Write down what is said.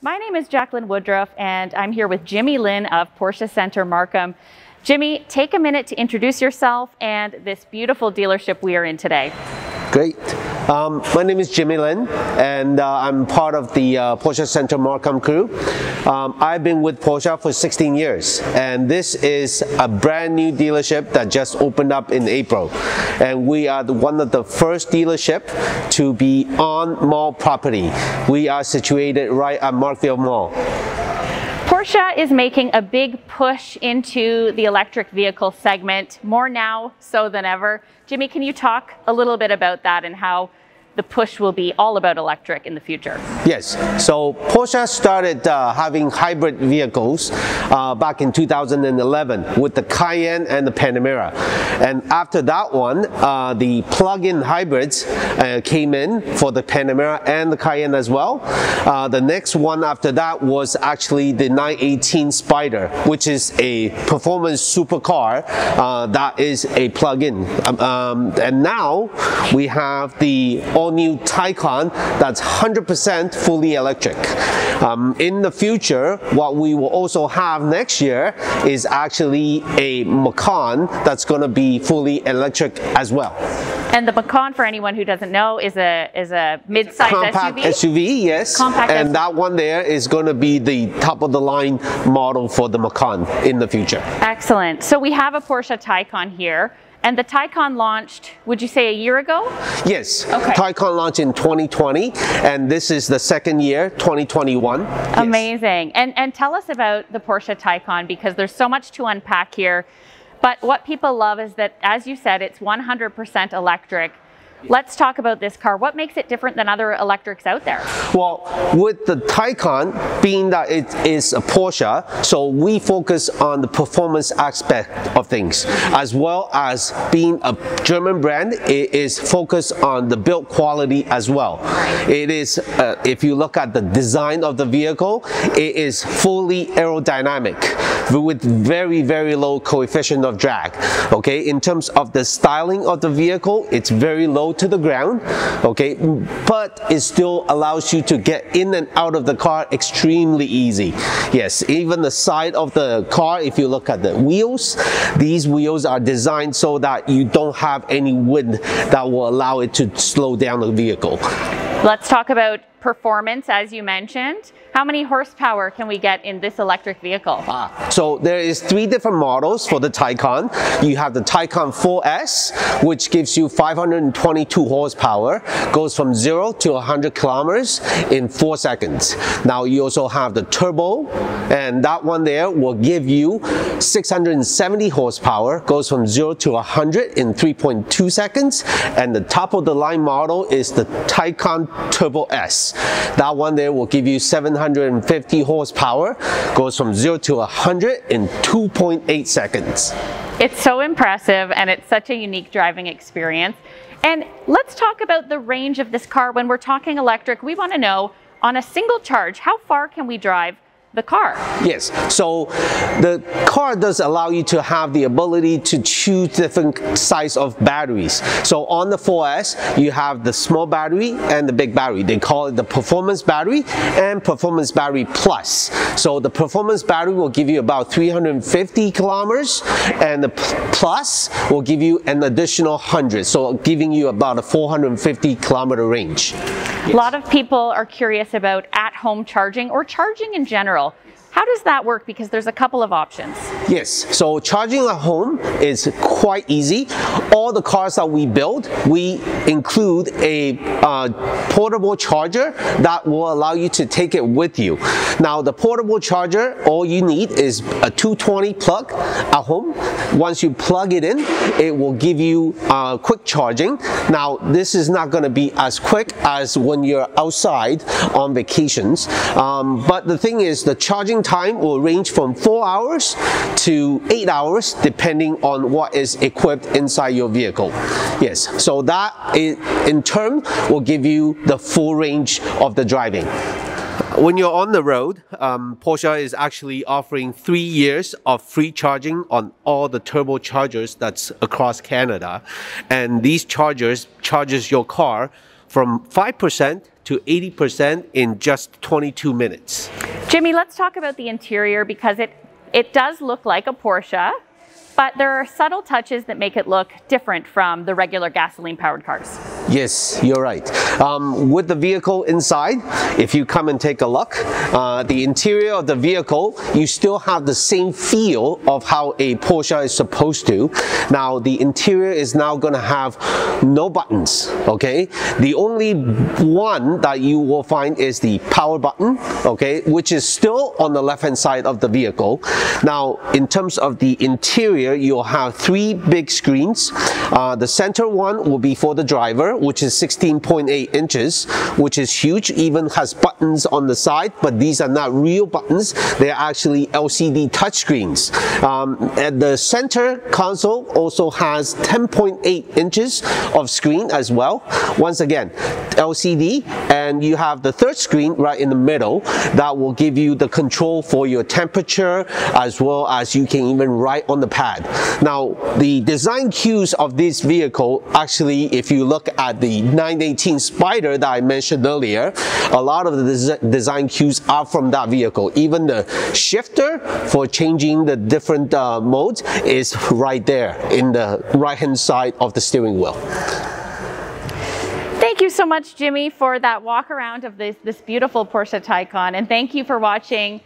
My name is Jacqueline Woodruff, and I'm here with Jimmy Lynn of Porsche Center Markham. Jimmy, take a minute to introduce yourself and this beautiful dealership we are in today. Great. Um, my name is Jimmy Lin, and uh, I'm part of the uh, Porsche Center Markham crew. Um, I've been with Porsche for 16 years, and this is a brand new dealership that just opened up in April. And we are the, one of the first dealership to be on mall property. We are situated right at Markville Mall. Porsche is making a big push into the electric vehicle segment, more now so than ever. Jimmy, can you talk a little bit about that and how the push will be all about electric in the future. Yes, so Porsche started uh, having hybrid vehicles uh, back in 2011 with the Cayenne and the Panamera. And after that one, uh, the plug-in hybrids uh, came in for the Panamera and the Cayenne as well. Uh, the next one after that was actually the 918 Spider, which is a performance supercar uh, that is a plug-in. Um, um, and now we have the all all-new Taycan that's 100% fully electric. Um, in the future, what we will also have next year is actually a Macan that's going to be fully electric as well. And the Macan, for anyone who doesn't know, is a is a mid-size Compact SUV. SUV, yes. Compact and SUV. that one there is going to be the top of the line model for the Macan in the future. Excellent. So we have a Porsche Taycan here. And the Taycan launched, would you say a year ago? Yes. Okay. Taycan launched in 2020, and this is the second year, 2021. Yes. Amazing. And and tell us about the Porsche Taycan because there's so much to unpack here. But what people love is that, as you said, it's 100% electric. Let's talk about this car. What makes it different than other electrics out there? Well, with the Taycan, being that it is a Porsche, so we focus on the performance aspect of things, as well as being a German brand, it is focused on the build quality as well. It is, uh, if you look at the design of the vehicle, it is fully aerodynamic with very, very low coefficient of drag. Okay, in terms of the styling of the vehicle, it's very low to the ground, okay, but it still allows you to get in and out of the car extremely easy. Yes, even the side of the car, if you look at the wheels, these wheels are designed so that you don't have any wind that will allow it to slow down the vehicle. Let's talk about performance, as you mentioned. How many horsepower can we get in this electric vehicle? Ah, so there is three different models for the Taycan. You have the Taycan 4S, which gives you 522 horsepower, goes from zero to 100 kilometers in four seconds. Now you also have the Turbo, and that one there will give you 670 horsepower, goes from zero to 100 in 3.2 seconds. And the top of the line model is the Taycan Turbo S. That one there will give you 750 horsepower, goes from 0 to 100 in 2.8 seconds. It's so impressive and it's such a unique driving experience. And let's talk about the range of this car. When we're talking electric, we want to know on a single charge, how far can we drive the car. Yes, so the car does allow you to have the ability to choose different size of batteries. So on the 4S, you have the small battery and the big battery. They call it the performance battery and performance battery plus. So the performance battery will give you about 350 kilometers and the plus will give you an additional 100. So giving you about a 450 kilometer range. A lot of people are curious about at-home charging or charging in general. How does that work? Because there's a couple of options. Yes, so charging at home is quite easy. All the cars that we build, we include a uh, portable charger that will allow you to take it with you. Now the portable charger, all you need is a 220 plug at home. Once you plug it in, it will give you uh, quick charging. Now this is not going to be as quick as when you're outside on vacations. Um, but the thing is the charging time will range from four hours to eight hours depending on what is equipped inside your vehicle. Yes, so that in turn will give you the full range of the driving. When you're on the road, um, Porsche is actually offering three years of free charging on all the turbochargers that's across Canada. And these chargers charges your car from 5% to 80% in just 22 minutes. Jimmy, let's talk about the interior because it, it does look like a Porsche, but there are subtle touches that make it look different from the regular gasoline powered cars. Yes, you're right. Um, with the vehicle inside, if you come and take a look, uh, the interior of the vehicle, you still have the same feel of how a Porsche is supposed to. Now, the interior is now going to have no buttons, okay? The only one that you will find is the power button, okay, which is still on the left-hand side of the vehicle. Now, in terms of the interior, you'll have three big screens. Uh, the center one will be for the driver, which is 16.8 inches, which is huge, even has buttons on the side, but these are not real buttons. They're actually LCD touchscreens. Um, and the center console also has 10.8 inches of screen as well. Once again, LCD, and you have the third screen right in the middle that will give you the control for your temperature as well as you can even write on the pad. Now, the design cues of this vehicle, actually, if you look at the 918 Spider that I mentioned earlier, a lot of the des design cues are from that vehicle. Even the shifter for changing the different uh, modes is right there in the right hand side of the steering wheel. Thank you so much, Jimmy, for that walk around of this, this beautiful Porsche Taycan. And thank you for watching